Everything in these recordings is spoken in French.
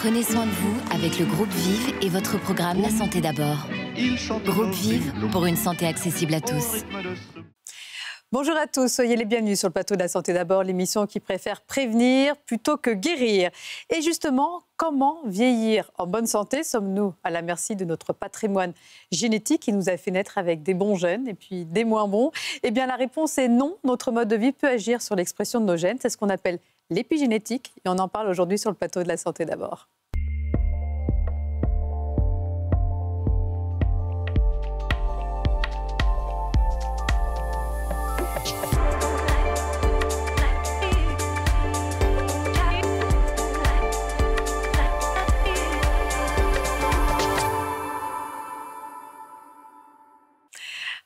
Prenez soin de vous avec le groupe Vive et votre programme La Santé d'abord. Groupe Vive pour une santé accessible à tous. Bonjour à tous, soyez les bienvenus sur le plateau de la Santé d'abord, l'émission qui préfère prévenir plutôt que guérir. Et justement, comment vieillir? En bonne santé Sommes-nous à la merci de notre patrimoine génétique qui nous a fait naître avec des bons gènes et puis des moins bons? Eh bien, la réponse est non. Notre mode de vie peut agir sur l'expression de nos gènes. C'est ce qu'on appelle l'épigénétique. Et on en parle aujourd'hui sur le plateau de la Santé d'abord.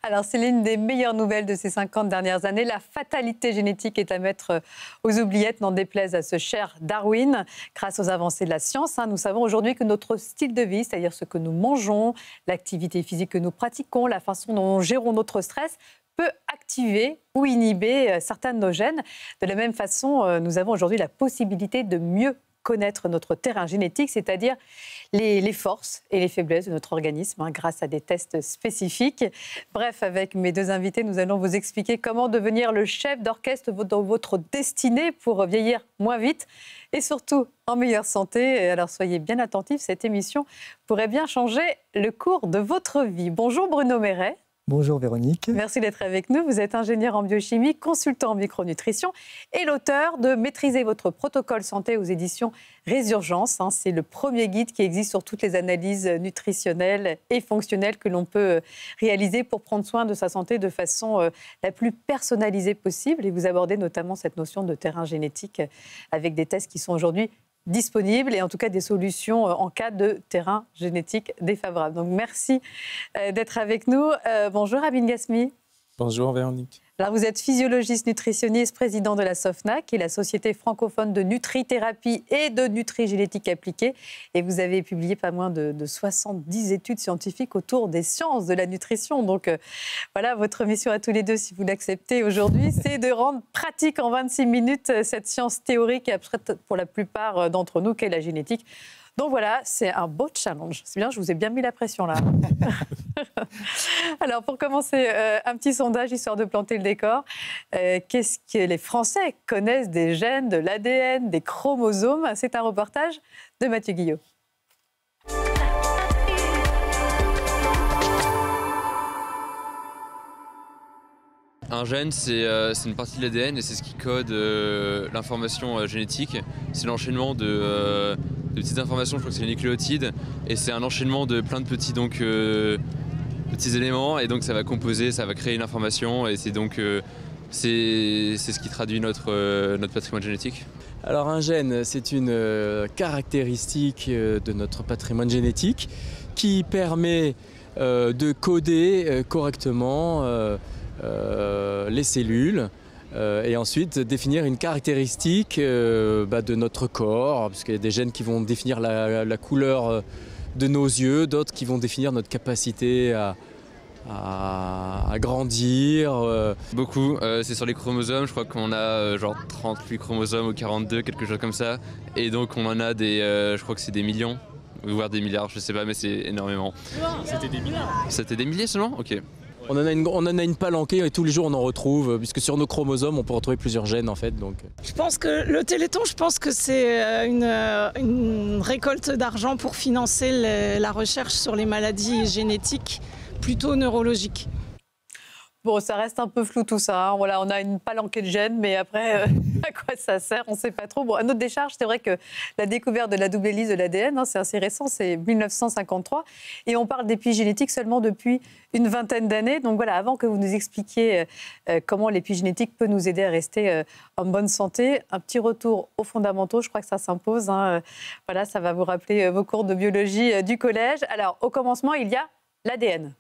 Alors, c'est l'une des meilleures nouvelles de ces 50 dernières années. La fatalité génétique est à mettre euh, aux oubliettes, n'en déplaise à ce cher Darwin. Grâce aux avancées de la science, hein, nous savons aujourd'hui que notre style de vie, c'est-à-dire ce que nous mangeons, l'activité physique que nous pratiquons, la façon dont nous gérons notre stress, peut activer ou inhiber euh, certains de nos gènes. De la même façon, euh, nous avons aujourd'hui la possibilité de mieux connaître notre terrain génétique, c'est-à-dire les, forces et les faiblesses de notre organisme hein, grâce à des tests spécifiques. Bref, avec mes deux invités, nous allons vous expliquer comment devenir le chef d'orchestre dans votre destinée pour vieillir moins vite et surtout en meilleure santé. Alors soyez bien attentifs, cette émission pourrait bien changer le cours de votre vie. Bonjour Bruno Méret. Bonjour Véronique. Merci d'être avec nous. Vous êtes ingénieur en biochimie, consultant en micronutrition et l'auteur de Maîtriser votre protocole santé aux éditions Résurgence. Hein. C'est le premier guide qui existe sur toutes les analyses nutritionnelles et fonctionnelles que l'on peut euh, réaliser pour prendre soin de sa santé de façon euh, la plus personnalisée possible. Et vous abordez notamment cette notion de terrain génétique avec des tests qui sont aujourd'hui disponibles et en tout cas des solutions euh, en cas de terrain génétique défavorable. Donc merci euh, d'être avec nous. Euh, bonjour Abin Gasmi. Bonjour Véronique. Alors vous êtes physiologiste nutritionniste, président de la SOFNA, qui est la Société francophone de nutrithérapie et de nutrigénétique appliquée. Et vous avez publié pas moins de, 70 études scientifiques autour des sciences de la nutrition. Donc voilà, votre mission à tous les deux, si vous l'acceptez aujourd'hui, c'est de rendre pratique en 26 minutes cette science théorique et abstraite pour la plupart d'entre nous qu'est la génétique. Donc voilà, c'est un beau challenge. C'est bien, je vous ai bien mis la pression là. Alors pour commencer, euh, un petit sondage histoire de planter le décor. Euh, qu'est-ce que les Français connaissent des gènes, de l'ADN, des chromosomes? C'est un reportage de Mathieu Guillot. Un gène, euh, c'est une partie de l'ADN et c'est ce qui code l'information génétique. C'est l'enchaînement de, petites informations, je crois que c'est les nucléotides, et c'est un enchaînement de plein de petits, donc, euh, petits éléments, et donc ça va composer, ça va créer une information, et c'est donc euh, c'est ce qui traduit notre, euh, notre patrimoine génétique. Alors un gène, c'est une caractéristique de notre patrimoine génétique qui permet de coder correctement les cellules euh, et ensuite définir une caractéristique euh, bah, de notre corps, parce qu'il y a des gènes qui vont définir la, couleur euh, de nos yeux, d'autres qui vont définir notre capacité à, grandir. Beaucoup, c'est sur les chromosomes, je crois qu'on a genre 38 chromosomes ou 42, quelque chose comme ça. Et donc on en a des, je crois que c'est des millions, voire des milliards, je sais pas, mais c'est énormément. C'était des milliers C'était des milliers seulement? Ok. On en, a une, on en a une palanquée et tous les jours on en retrouve, puisque sur nos chromosomes on peut retrouver plusieurs gènes en fait. Donc. Je pense que le Téléthon, je pense que c'est euh, euh, une, récolte d'argent pour financer la recherche sur les maladies génétiques plutôt neurologiques. Bon, ça reste un peu flou tout ça. Hein. Voilà, on a une palanquée de gènes, mais après, euh, à quoi ça sert? On ne sait pas trop. Bon, à notre décharge, c'est vrai que la découverte de la double hélice de l'ADN, hein, c'est assez récent, c'est 1953. Et on parle d'épigénétique seulement depuis une vingtaine d'années. Donc voilà, avant que vous nous expliquiez euh, euh, comment l'épigénétique peut nous aider à rester en bonne santé, un petit retour aux fondamentaux, je crois que ça s'impose. Hein. Voilà, ça va vous rappeler vos cours de biologie du collège. Alors, au commencement, il y a l'ADN.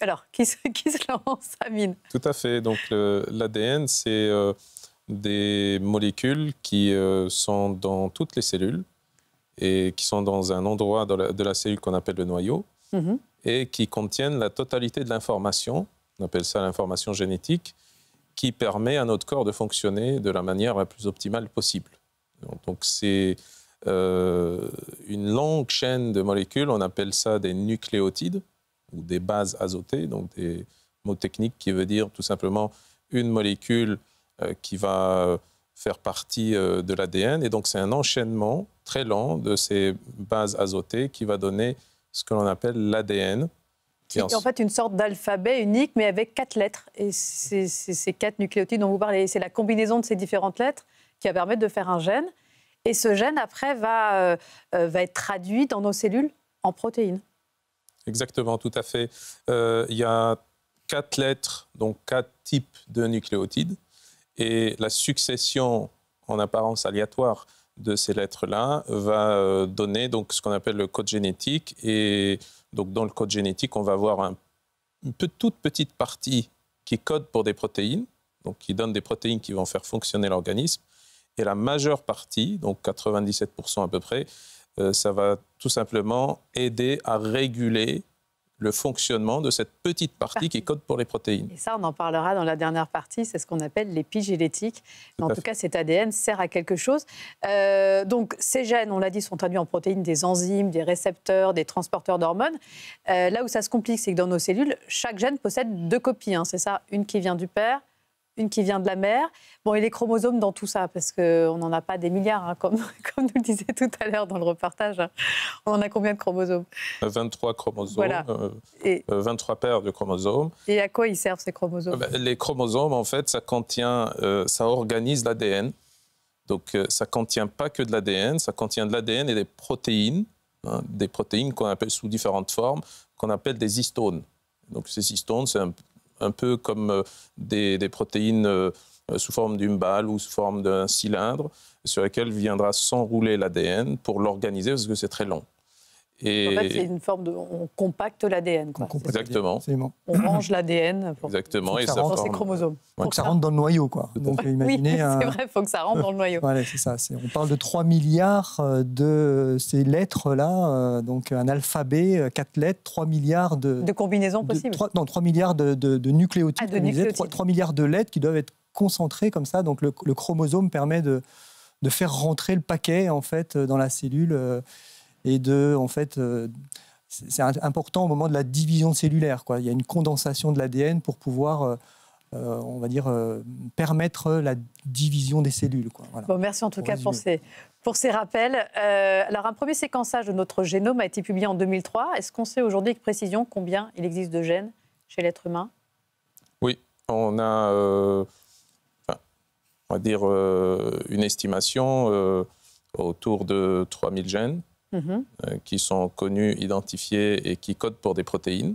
Alors, qui se, qui se lance, Amine? Tout à fait. Donc, l'ADN, c'est euh, des molécules qui euh, sont dans toutes les cellules et qui sont dans un endroit de la, cellule qu'on appelle le noyau mhm. et qui contiennent la totalité de l'information, on appelle ça l'information génétique, qui permet à notre corps de fonctionner de la manière la plus optimale possible. Donc, c'est une longue chaîne de molécules, on appelle ça des nucléotides ou des bases azotées, donc des mots techniques qui veut dire tout simplement une molécule qui va faire partie de l'ADN. Et donc c'est un enchaînement très lent de ces bases azotées qui va donner ce que l'on appelle l'ADN. Qui en fait une sorte d'alphabet unique, mais avec quatre lettres. Et c'est ces quatre nucléotides dont vous parlez, c'est la combinaison de ces différentes lettres qui va permettre de faire un gène. Et ce gène, après, va, euh, euh, va être traduit dans nos cellules en protéines. Exactement, tout à fait. Euh, il y a quatre lettres, donc quatre types de nucléotides. Et la succession en apparence aléatoire de ces lettres-là va euh, donner donc ce qu'on appelle le code génétique. Et donc dans le code génétique, on va avoir une toute petite partie qui code pour des protéines, donc qui donne des protéines qui vont faire fonctionner l'organisme. Et la majeure partie, donc 97% à peu près, ça va tout simplement aider à réguler le fonctionnement de cette petite partie, qui code pour les protéines. Et ça, on en parlera dans la dernière partie, c'est ce qu'on appelle l'épigénétique. En tout cas, cet ADN sert à quelque chose. Euh, donc, ces gènes, on l'a dit, sont traduits en protéines des enzymes, des récepteurs, des transporteurs d'hormones. Euh, là où ça se complique, c'est que dans nos cellules, chaque gène possède deux copies. Hein, c'est ça, une qui vient du père, une qui vient de la mère. Bon, et les chromosomes dans tout ça, parce qu'on n'en a pas des milliards, hein, comme, comme nous le disait tout à l'heure dans le reportage. Hein. On en a combien de chromosomes? 23 chromosomes, voilà. Euh, et, 23 euh, paires de chromosomes. Et à quoi ils servent ces chromosomes? Ben, Les chromosomes, en fait, ça contient, euh, ça organise l'ADN. Donc, ça ne contient pas que de l'ADN, ça contient de l'ADN et des protéines, hein, des protéines qu'on appelle sous différentes formes, qu'on appelle des histones. Donc, ces histones, c'est un, un peu comme euh, des, protéines euh, sous forme d'une balle ou sous forme d'un cylindre, sur lesquelles viendra s'enrouler l'ADN pour l'organiser parce que c'est très long. Et... En fait, c'est une forme de. On compacte l'ADN. Exactement. On range l'ADN pour... Exactement. Et ça dans ses chromosomes. Pour que ça rentre dans le noyau, quoi. Donc, imaginez. Oui, c'est vrai, il faut que ça rentre dans le noyau. Voilà, c'est ça. On parle de 3 milliards euh, de ces lettres-là, euh, donc un alphabet, euh, quatre lettres, 3 milliards de. De combinaisons possibles 3, Non, 3 milliards de, de, nucléotides. Ah, de nucléotides. 3, milliards de lettres qui doivent être concentrées comme ça. Donc, le, le chromosome permet de, de faire rentrer le paquet, en fait, dans la cellule et de, en fait, euh, c'est important au moment de la division cellulaire. Quoi. Il y a une condensation de l'ADN pour pouvoir, euh, euh, on va dire, permettre la division des cellules. Quoi. Bon, merci en tout cas pour ces, pour ces rappels. alors, un premier séquençage de notre génome a été publié en 2003. Est-ce qu'on sait aujourd'hui avec précision combien il existe de gènes chez l'être humain? Oui, on a, on va dire, une estimation autour de 3000 gènes. Mhm. Euh, qui sont connus, identifiés et qui codent pour des protéines.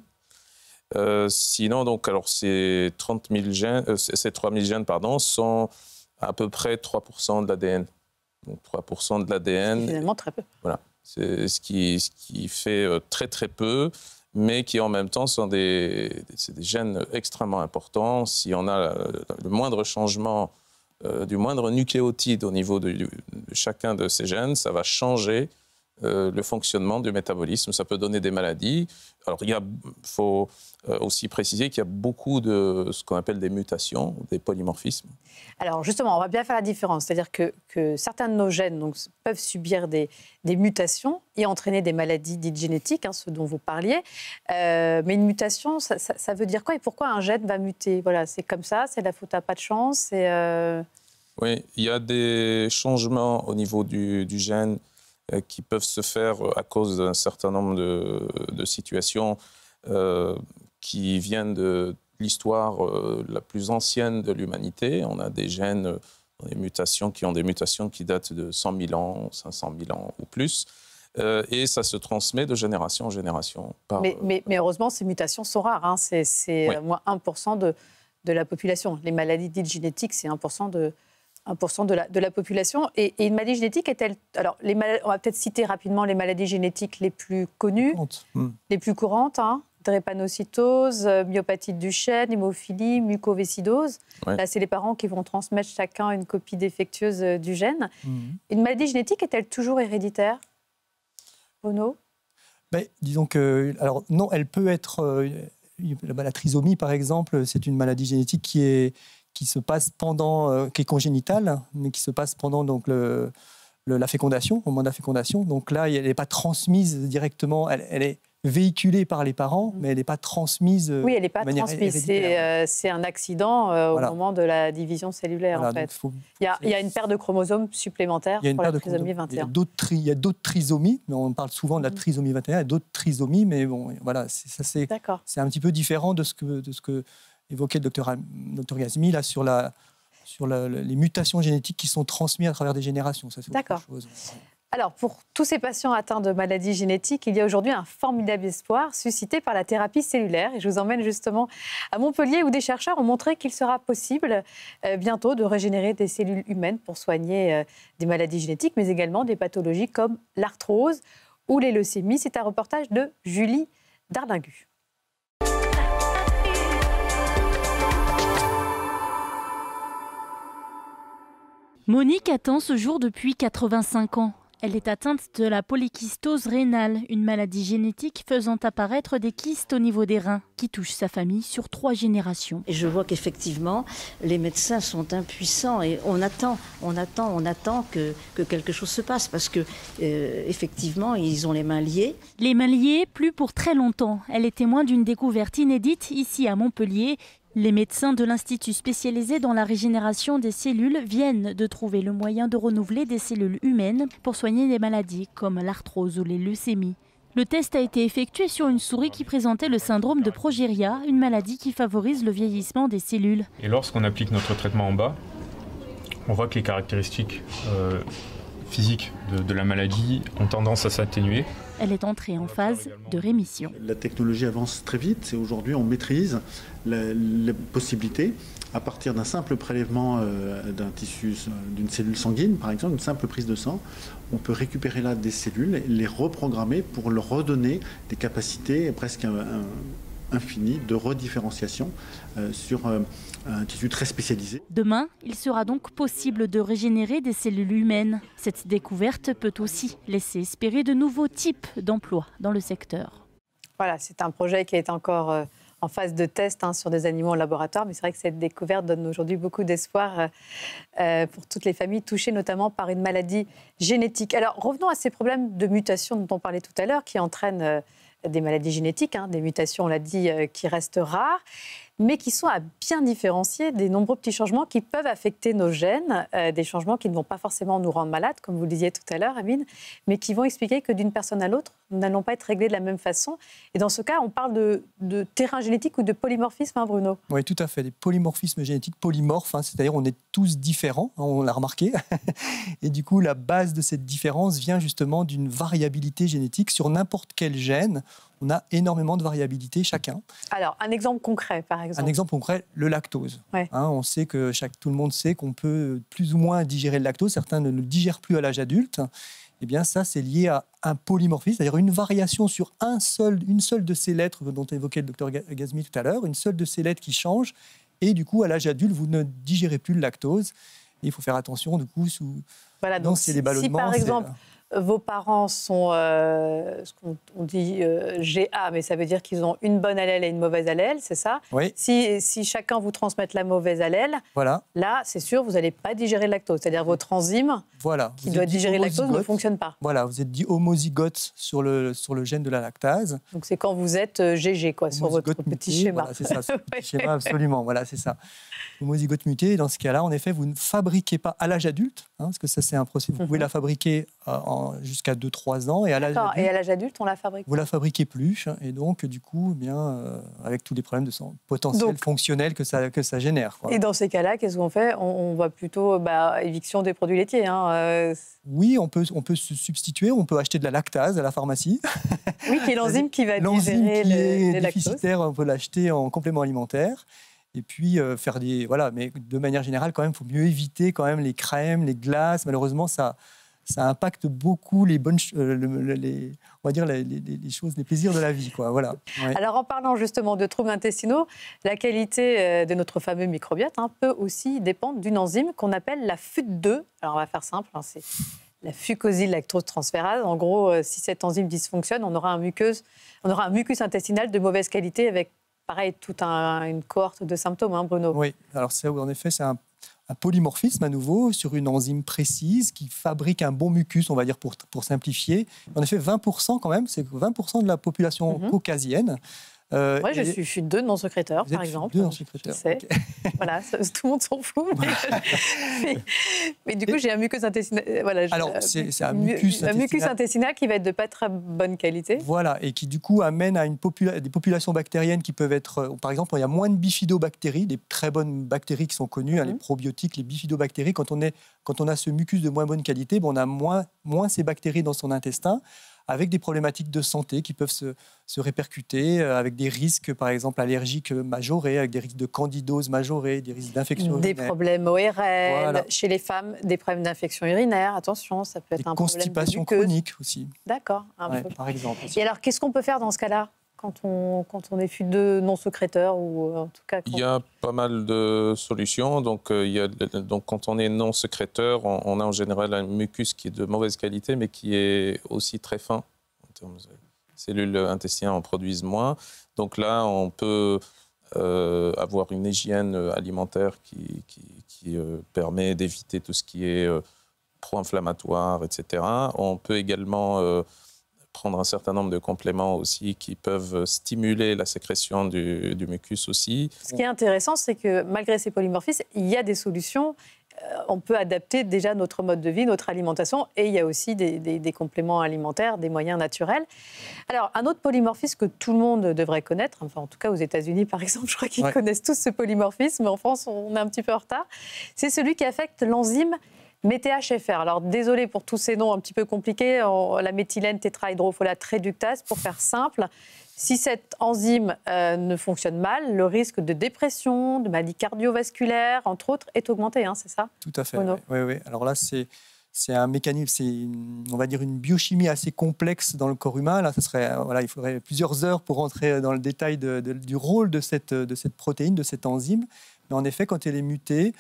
Euh, sinon, donc, alors ces 30 000 gènes, euh, ces 3 000 gènes, pardon, sont à peu près 3% de l'ADN. Donc 3% de l'ADN. Finalement, très peu. Voilà. C'est ce qui, ce qui fait très très peu, mais qui en même temps sont des, des gènes extrêmement importants. Si on a le moindre changement du moindre nucléotide au niveau de, de, chacun de ces gènes, ça va changer euh, le fonctionnement du métabolisme. Ça peut donner des maladies. Alors, il faut euh, aussi préciser qu'il y a beaucoup de ce qu'on appelle des mutations, des polymorphismes. Alors, justement, on va bien faire la différence. C'est-à-dire que, certains de nos gènes donc, peuvent subir des, mutations et entraîner des maladies dites génétiques, hein, ce dont vous parliez. Euh, mais une mutation, ça, veut dire quoi et pourquoi un gène va muter? Voilà, c'est comme ça, c'est la faute à pas de chance. Oui, il y a des changements au niveau du gène qui peuvent se faire à cause d'un certain nombre de, situations euh, qui viennent de l'histoire euh, la plus ancienne de l'humanité. On a des gènes, des mutations qui ont des mutations qui datent de 100 000 ans, 500 000 ans ou plus. et ça se transmet de génération en génération. mais, heureusement, ces mutations sont rares. Hein. C'est moins 1% de, de, la population. Les maladies dites génétiques, c'est 1% de, 1% de la, de la population. Et, une maladie génétique est-elle. Alors, les on va peut-être citer rapidement les maladies génétiques les plus connues, hmm. les plus courantes. Hein, drépanocytose, euh, myopathie de Duchenne, hémophilie, mucoviscidose. Là, c'est les parents qui vont transmettre chacun une copie défectueuse euh, du gène. Hmm. Une maladie génétique est-elle toujours héréditaire ben, Disons que. Alors, non, elle peut être. Euh, la trisomie, par exemple, c'est une maladie génétique qui est, qui se passe pendant, euh, qui est congénitale, mais qui se passe pendant donc le, la fécondation, au moment de la fécondation. Donc là, elle n'est pas transmise directement, elle, est véhiculée par les parents, mm. mais elle n'est pas transmise. Oui, elle n'est pas transmise. Euh, c'est un accident euh, au moment de la division cellulaire, en fait. il, y a, une paire de chromosomes supplémentaires pour la trisomie 21. Il y a d'autres trisomies, mais on parle souvent de la mm. trisomie 21, il y a d'autres trisomies, mais bon, voilà, ça c'est un petit peu différent de ce que, de ce que évoquait le docteur, docteur Gazmi là, sur la sur les mutations génétiques qui sont transmises à travers des générations. D'accord. Alors, pour tous ces patients atteints de maladies génétiques, il y a aujourd'hui un formidable espoir suscité par la thérapie cellulaire. Et je vous emmène justement à Montpellier où des chercheurs ont montré qu'il sera possible euh, bientôt de régénérer des cellules humaines pour soigner euh, des maladies génétiques, mais également des pathologies comme l'arthrose ou les leucémies. C'est un reportage de Julie Dardingu. Monique attend ce jour depuis 85 ans. Elle est atteinte de la polykystose rénale, une maladie génétique faisant apparaître des kystes au niveau des reins, qui touche sa famille sur trois générations. Et je vois qu'effectivement, les médecins sont impuissants et on attend, on attend, on attend que, quelque chose se passe parce que euh, effectivement, ils ont les mains liées. Les mains liées, plus pour très longtemps. Elle est témoin d'une découverte inédite ici à Montpellier les médecins de l'Institut spécialisé dans la régénération des cellules viennent de trouver le moyen de renouveler des cellules humaines pour soigner des maladies comme l'arthrose ou les leucémies. Le test a été effectué sur une souris qui présentait le syndrome de progéria, une maladie qui favorise le vieillissement des cellules. Et lorsqu'on applique notre traitement en bas, on voit que les caractéristiques euh, physiques de, la maladie ont tendance à s'atténuer. Elle est entrée en phase de rémission. La technologie avance très vite et aujourd'hui on maîtrise les possibilités à partir d'un simple prélèvement euh, d'un tissu, d'une cellule sanguine, par exemple, une simple prise de sang, on peut récupérer là des cellules, les reprogrammer pour leur redonner des capacités presque de redifférenciation euh, sur euh, un tissu très spécialisé. Demain, il sera donc possible de régénérer des cellules humaines. Cette découverte peut aussi laisser espérer de nouveaux types d'emplois dans le secteur. Voilà, c'est un projet qui est encore en phase de test hein, sur des animaux en laboratoire. Mais c'est vrai que cette découverte donne aujourd'hui beaucoup d'espoir euh, euh, pour toutes les familles touchées notamment par une maladie génétique. Alors revenons à ces problèmes de mutation dont on parlait tout à l'heure qui entraînent euh, des maladies génétiques, hein, des mutations, on l'a dit, qui restent rares mais qui sont à bien différencier des nombreux petits changements qui peuvent affecter nos gènes, euh, des changements qui ne vont pas forcément nous rendre malades, comme vous le disiez tout à l'heure, Amine, mais qui vont expliquer que d'une personne à l'autre, nous n'allons pas être réglés de la même façon. Et dans ce cas, on parle de, terrain génétique ou de polymorphisme, hein, Bruno? Oui, tout à fait, des polymorphismes génétiques, polymorphes, hein, c'est-à-dire on est tous différents, hein, on l'a remarqué. Et du coup, la base de cette différence vient justement d'une variabilité génétique sur n'importe quel gène on a énormément de variabilité chacun. Alors, un exemple concret, par exemple Un exemple concret, le lactose. Hein, on sait que chaque, tout le monde sait qu'on peut plus ou moins digérer le lactose. Certains ne le digèrent plus à l'âge adulte. Eh bien, ça, c'est lié à un polymorphisme, c'est-à-dire une variation sur un seul, une seule de ces lettres dont évoquait le docteur Gazmi tout à l'heure, une seule de ces lettres qui change. Et du coup, à l'âge adulte, vous ne digérez plus le lactose. il faut faire attention, du coup, sous... Voilà, donc, si, si par exemple vos parents sont euh, ce qu'on dit euh, GA, mais ça veut dire qu'ils ont une bonne allèle et une mauvaise allèle, c'est ça? Oui. Si, si, chacun vous transmette la mauvaise allèle, voilà. là, c'est sûr, vous n'allez pas digérer le lactose. C'est-à-dire votre enzyme voilà. qui doit digérer le lactose ne fonctionne pas. Voilà, vous êtes dit homozygote sur le, sur le gène de la lactase. Donc c'est quand vous êtes GG, euh, quoi, sur votre petit schéma. Voilà, c'est ça, sur petit schéma, absolument. Voilà, c'est ça. Homozygote muté, dans ce cas-là, en effet, vous ne fabriquez pas à l'âge adulte, hein, parce que ça, c'est un processus, vous pouvez mhm. la fabriquer jusqu'à 2-3 ans. Et à l'âge adulte, adulte, on la fabrique Vous la fabriquez plus. Et donc, du coup, eh bien, euh, avec tous les problèmes de son potentiel fonctionnel que ça, que ça génère. Et dans ces cas-là, qu'est-ce qu'on fait? On, on, va plutôt bah, éviction des produits laitiers. Hein, euh. Oui, on peut, on peut se substituer. On peut acheter de la lactase à la pharmacie. Oui, qui est l'enzyme qui va digérer qui est déficitaire, on peut l'acheter en complément alimentaire et puis euh, faire des voilà mais de manière générale quand même faut mieux éviter quand même les crèmes les glaces malheureusement ça ça impacte beaucoup les bonnes, euh, les, on va dire les, choses, les plaisirs de la vie, quoi. Voilà. Alors en parlant justement de troubles intestinaux, la qualité euh, de notre fameux microbiote hein, peut aussi dépendre d'une enzyme qu'on appelle la FUT2. Alors on va faire simple, hein, c'est la fucosylactotransférase. En gros, si cette enzyme dysfonctionne, on aura un muqueuse, on aura un mucus intestinal de mauvaise qualité avec pareil toute une cohorte de symptômes, hein, Bruno. Oui, alors c'est en effet c'est un un polymorphisme à nouveau sur une enzyme précise qui fabrique un bon mucus, on va dire pour, pour simplifier. En effet, 20% quand même, c'est 20% de la population mhm. caucasienne euh, je, suis, je suis deux non-secrétaires, par exemple. Deux non-secrétaires. voilà, tout le monde s'en fout. Mais, du coup, j'ai un mucus intestinal. Euh, voilà, Alors, c'est un mucus, un mucus intestinal qui va être de pas très bonne qualité. Voilà, et qui du coup amène à une des populations bactériennes qui peuvent être. Euh, par exemple, il y a moins de bifidobactéries, des très bonnes bactéries qui sont connues, hein, les mhm. probiotiques, les bifidobactéries. Quand on, est, quand on a ce mucus de moins bonne qualité, bon, on a moins, moins ces bactéries dans son intestin avec des problématiques de santé qui peuvent se, répercuter, euh, avec des risques, par exemple, allergiques majorés, avec des risques de candidose majorés, des risques d'infection Des problèmes ORL, chez les femmes, des problèmes d'infection urinaire, attention, ça peut être un constipation problème de chronique aussi. D'accord. par exemple. Et alors, qu'est-ce qu'on peut faire dans ce cas-là? Quand on, quand on est de non secréteur ou euh, en tout cas Il y a pas mal de solutions. Donc, euh, il y a, donc quand on est non secréteur, on, a en général un mucus qui est de mauvaise qualité, mais qui est aussi très fin. En termes de cellules intestinales en produisent moins. Donc là, on peut euh, avoir une hygiène alimentaire qui, qui, permet d'éviter tout ce qui est pro-inflammatoire, etc. On peut également prendre un certain nombre de compléments aussi qui peuvent stimuler la sécrétion du, mucus aussi. Ce qui est intéressant, c'est que malgré ces polymorphismes, il y a des solutions. Euh, on peut adapter déjà notre mode de vie, notre alimentation, et il y a aussi des, compléments alimentaires, des moyens naturels. Alors, un autre polymorphisme que tout le monde devrait connaître, enfin en tout cas aux États-Unis par exemple, je crois qu'ils connaissent tous ce polymorphisme, mais en France on est un petit peu en retard, c'est celui qui affecte l'enzyme MTHFR. Alors désolé pour tous ces noms un petit peu compliqués, la méthylène tétrahydrofolate réductase, pour faire simple. Si cette enzyme euh, ne fonctionne mal, le risque de dépression, de maladie cardiovasculaire, entre autres, est augmenté, hein, c'est ça Tout à fait. Oui, oui, Alors là, c'est c'est un mécanisme, c'est on va dire une biochimie assez complexe dans le corps humain. Là, ça serait, voilà, il faudrait plusieurs heures pour rentrer dans le détail du rôle de cette, de cette protéine, de cette enzyme. Mais en effet, quand elle est mutée,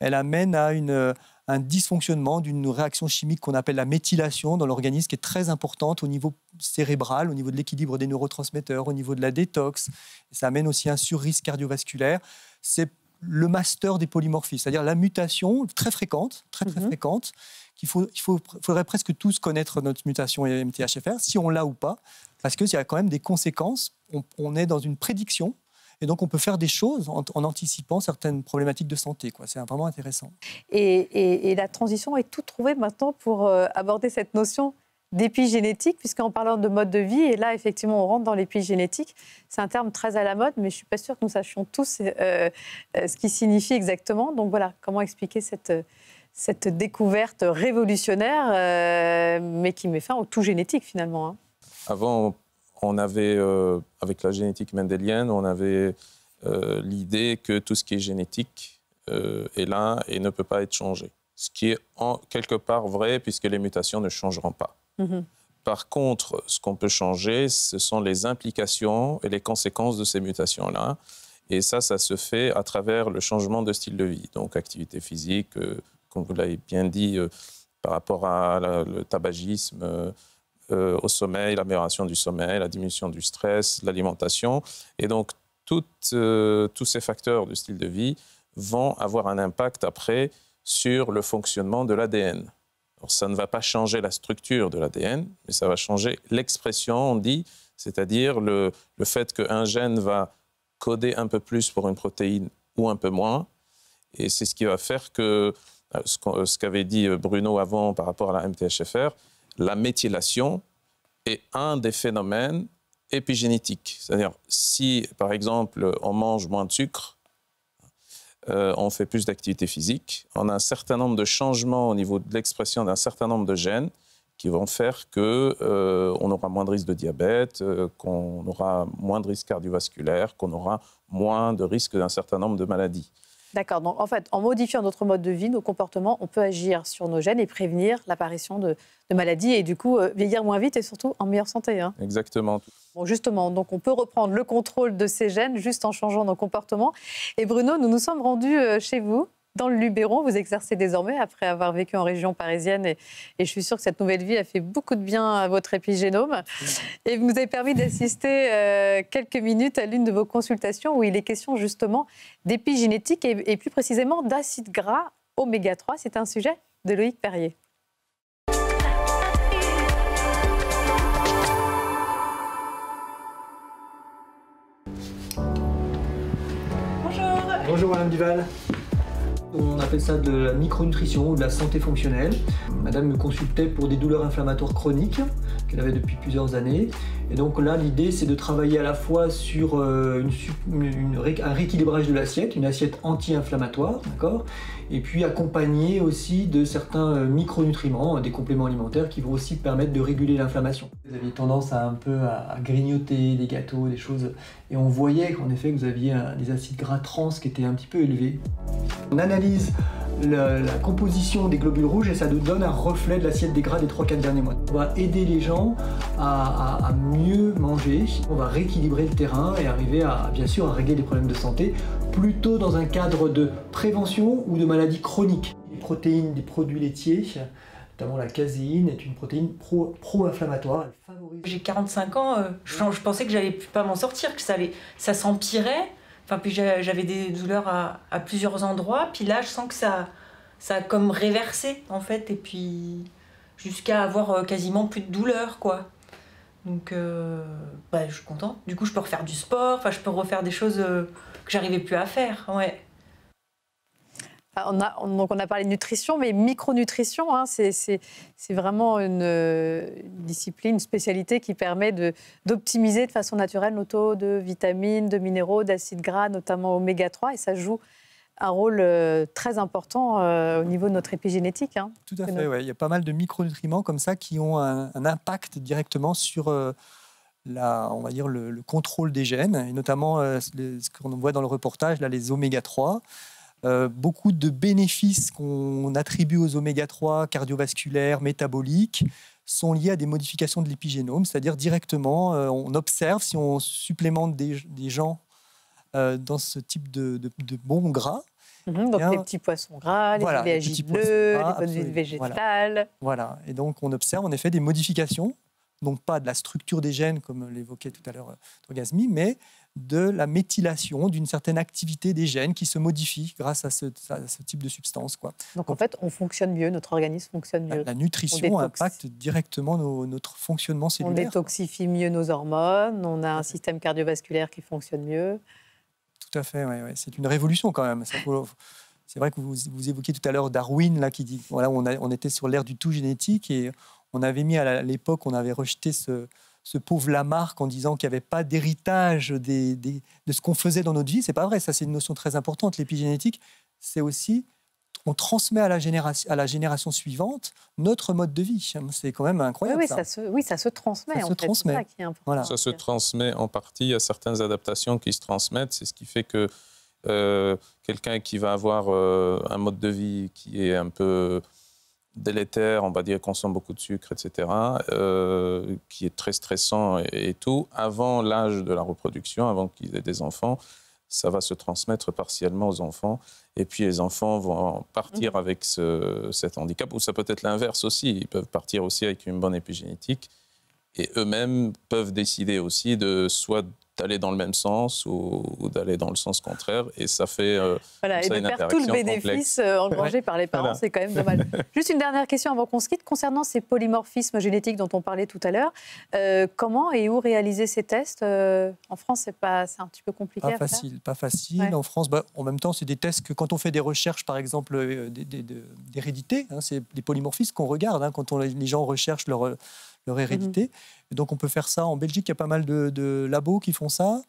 elle amène à une, un dysfonctionnement d'une réaction chimique qu'on appelle la méthylation dans l'organisme, qui est très importante au niveau cérébral, au niveau de l'équilibre des neurotransmetteurs, au niveau de la détox. ça amène aussi un surrisque cardiovasculaire. C'est le master des polymorphismes, c'est-à-dire la mutation très fréquente, très très mhm. fréquente, qu'il faut, il faut, faudrait presque tous connaître notre mutation MTHFR, si on l'a ou pas, parce qu'il y a quand même des conséquences. on est dans une prédiction et donc, on peut faire des choses en, anticipant certaines problématiques de santé. C'est vraiment intéressant. Et, la transition est toute trouvée maintenant pour euh, aborder cette notion d'épigénétique, puisqu'en parlant de mode de vie, et là, effectivement, on rentre dans l'épigénétique. C'est un terme très à la mode, mais je ne suis pas sûre que nous sachions tous euh, euh, ce qui signifie exactement. Donc voilà, comment expliquer cette, cette découverte révolutionnaire, mais qui met fin au tout génétique, finalement. Hein. Avant, on avait, euh, avec la génétique mendélienne, on avait euh, l'idée que tout ce qui est génétique euh, est là et ne peut pas être changé. Ce qui est en quelque part vrai puisque les mutations ne changeront pas. Mhm. Par contre, ce qu'on peut changer, ce sont les implications et les conséquences de ces mutations-là. Et ça, ça se fait à travers le changement de style de vie. Donc, activité physique, comme vous l'avez bien dit, par rapport à le tabagisme, euh, au sommeil, l'amélioration du sommeil, la diminution du stress, l'alimentation. Et donc, euh, tous ces facteurs de style de vie vont avoir un impact après sur le fonctionnement de l'ADN. Ça ne va pas changer la structure de l'ADN, mais ça va changer l'expression, on dit, c'est-à-dire le, le fait qu'un gène va coder un peu plus pour une protéine ou un peu moins. Et c'est ce qui va faire que, euh, ce qu'avait dit Bruno avant par rapport à la MTHFR, la méthylation est un des phénomènes épigénétiques. C'est-à-dire, si, par exemple, on mange moins de sucre, euh, on fait plus d'activité physique, on a un certain nombre de changements au niveau de l'expression d'un certain nombre de gènes qui vont faire qu'on euh, aura moins de risques de diabète, euh, qu'on aura moins de risques cardiovasculaires, qu'on aura moins de risques d'un certain nombre de maladies. D'accord. Donc, en fait, en modifiant notre mode de vie, nos comportements, on peut agir sur nos gènes et prévenir l'apparition de, maladies et du coup euh, vieillir moins vite et surtout en meilleure santé. Hein. Exactement. Bon, justement, donc on peut reprendre le contrôle de ces gènes juste en changeant nos comportements. Et Bruno, nous nous sommes rendus euh, chez vous dans le Luberon. Vous exercez désormais après avoir vécu en région parisienne et, je suis sûre que cette nouvelle vie a fait beaucoup de bien à votre épigénome. Et vous nous avez permis d'assister euh, quelques minutes à l'une de vos consultations où il est question justement d'épigénétique et, et plus précisément d'acides gras oméga 3. C'est un sujet de Loïc Perrier. Bonjour Madame Duval. On appelle ça de la micronutrition ou de la santé fonctionnelle. Madame me consultait pour des douleurs inflammatoires chroniques qu'elle avait depuis plusieurs années. Et donc là, l'idée, c'est de travailler à la fois sur euh, un rééquilibrage de l'assiette, une assiette anti-inflammatoire, d'accord? Et puis accompagner aussi de certains euh, micronutriments, des compléments alimentaires qui vont aussi permettre de réguler l'inflammation. Vous aviez tendance à un peu à, grignoter des gâteaux, des choses, et on voyait qu'en effet que vous aviez des acides gras trans qui étaient un petit peu élevés. On analyse la, composition des globules rouges et ça nous donne un reflet de l'assiette des gras des 3-4 derniers mois. On va aider les gens à, mieux manger, on va rééquilibrer le terrain et arriver à, bien sûr, à régler des problèmes de santé, plutôt dans un cadre de prévention ou de maladies chroniques. Les protéines des produits laitiers, notamment la caséine, est une protéine pro-inflammatoire. J'ai 45 ans, euh, je, pensais que j'allais pas m'en sortir, que ça, allait, ça s'empirait. J'avais des douleurs à, plusieurs endroits. Puis là, je sens que ça, ça a comme réversé, en fait. Et puis, jusqu'à avoir euh, quasiment plus de douleur, quoi. Donc, euh, bah, je suis contente. Du coup, je peux refaire du sport. Enfin, je peux refaire des choses euh, que j'arrivais plus à faire, ouais. Ah, on a, donc on a parlé de nutrition, mais micronutrition, hein, c'est vraiment une, discipline, une spécialité qui permet d'optimiser de, façon naturelle nos taux de vitamines, de minéraux, d'acides gras, notamment oméga 3, et ça joue un rôle euh, très important euh, au niveau de notre épigénétique. Hein. Tout à fait, il y a pas mal de micronutriments comme ça qui ont un, impact directement sur euh, la, on va dire le, contrôle des gènes, et notamment ce qu'on voit dans le reportage, là, les oméga 3. Euh, beaucoup de bénéfices qu'on attribue aux oméga 3 cardiovasculaires, métaboliques, sont liés à des modifications de l'épigénome, c'est-à-dire directement, euh, on observe si on supplémente des, gens euh, dans ce type de, bons gras. Mhm, donc les petits poissons gras, les voilà, bleus, les bonnes huiles végétales. Voilà. et donc on observe en effet des modifications, non pas de la structure des gènes comme l'évoquait tout à l'heure Orgasmi, mais de la méthylation, d'une certaine activité des gènes qui se modifient grâce à ce, type de substance. Quoi. Donc, en fait, on fonctionne mieux, notre organisme fonctionne mieux. La, nutrition impacte directement notre fonctionnement cellulaire. On détoxifie mieux nos hormones, on a un système cardiovasculaire qui fonctionne mieux. Tout à fait, ouais, c'est une révolution quand même. C'est vrai que vous, vous évoquiez tout à l'heure Darwin, là, qui dit voilà, on, on était sur l'ère du tout génétique et on avait mis à l'époque, on avait rejeté ce, ce pauvre Lamarck en disant qu'il n'y avait pas d'héritage de ce qu'on faisait dans notre vie. C'est pas vrai, ça c'est une notion très importante. L'épigénétique, c'est aussi on transmet à la, génération, à la génération suivante notre mode de vie. C'est quand même incroyable. Oui, ça. se, oui ça se transmet. Ça se transmet. Ça, qui est voilà. ça se transmet en partie à certaines adaptations qui se transmettent. C'est ce qui fait que euh, quelqu'un qui va avoir euh, un mode de vie qui est un peu délétère, on va dire, consomme beaucoup de sucre, etc., euh, qui est très stressant et, tout, avant l'âge de la reproduction, avant qu'ils aient des enfants, ça va se transmettre partiellement aux enfants. Et puis les enfants vont partir mmh. avec cet handicap, ou ça peut être l'inverse aussi. Ils peuvent partir aussi avec une bonne épigénétique. Et eux-mêmes peuvent décider aussi de soit d'aller dans le même sens ou, d'aller dans le sens contraire. Et ça fait. Euh, voilà, et de perdre tout le bénéfice euh, engrangé par les parents, c'est quand même dommage. Juste une dernière question avant qu'on se quitte. Concernant ces polymorphismes génétiques dont on parlait tout à l'heure, euh, comment et où réaliser ces tests En France, c'est pas, c'est un petit peu compliqué. Pas facile, pas facile. En France, bah, en même temps, c'est des tests que quand on fait des recherches, par exemple, d'hérédité, hein, c'est les polymorphismes qu'on regarde hein, quand on, les gens recherchent leur leur hérédité. Mhm. donc on peut faire ça en Belgique. Il y a pas mal de, labos qui font ça.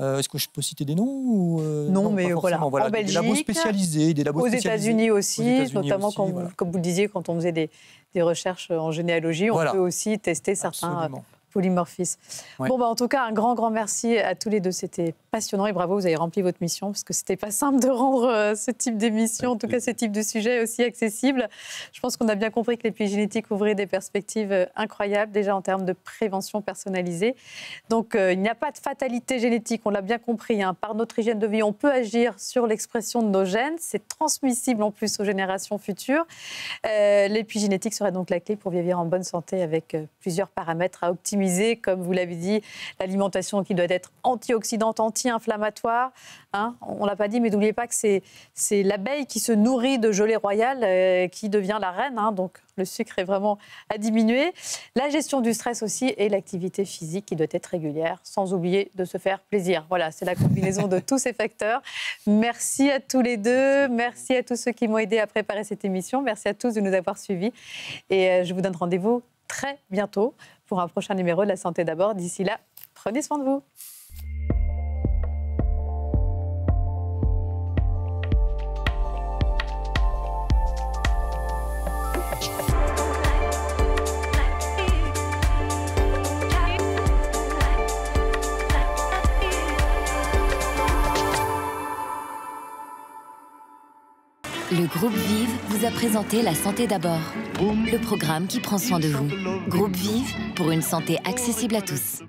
Euh, est-ce que je peux citer des noms ou euh, non, mais voilà. En Belgique, des labos spécialisés, des labos aux États-Unis aussi, notamment comme vous le disiez, quand on faisait des, recherches en généalogie, on peut aussi tester certains polymorphisme. Bon, bah, en tout cas, un grand, grand merci à tous les deux. C'était passionnant et bravo, vous avez rempli votre mission parce que c'était pas simple de rendre euh, ce type d'émission, en tout cas ce type de sujet aussi accessible. Je pense qu'on a bien compris que l'épigénétique ouvrait des perspectives euh, incroyables déjà en termes de prévention personnalisée. Donc, euh, il n'y a pas de fatalité génétique, on l'a bien compris. Hein. Par notre hygiène de vie, on peut agir sur l'expression de nos gènes. C'est transmissible en plus aux générations futures. L'épigénétique serait donc la clé pour vivre en bonne santé avec plusieurs paramètres à optimiser comme vous l'avez dit, l'alimentation qui doit être antioxydante, anti-inflammatoire. Hein. on ne l'a pas dit, mais n'oubliez pas que c'est l'abeille qui se nourrit de gelée royale euh, qui devient la reine. Hein. donc le sucre est vraiment à diminuer. La gestion du stress aussi et l'activité physique qui doit être régulière, sans oublier de se faire plaisir. Voilà, c'est la combinaison de tous ces facteurs. Merci à tous les deux. Merci à tous ceux qui m'ont aidé à préparer cette émission. Merci à tous de nous avoir suivis. Et euh, je vous donne rendez-vous très bientôt pour un prochain numéro de La Santé d'abord. D'ici là, prenez soin de vous. Groupe Vive vous a présenté La Santé d'abord, le programme qui prend soin de vous. Groupe Vive pour une santé accessible à tous.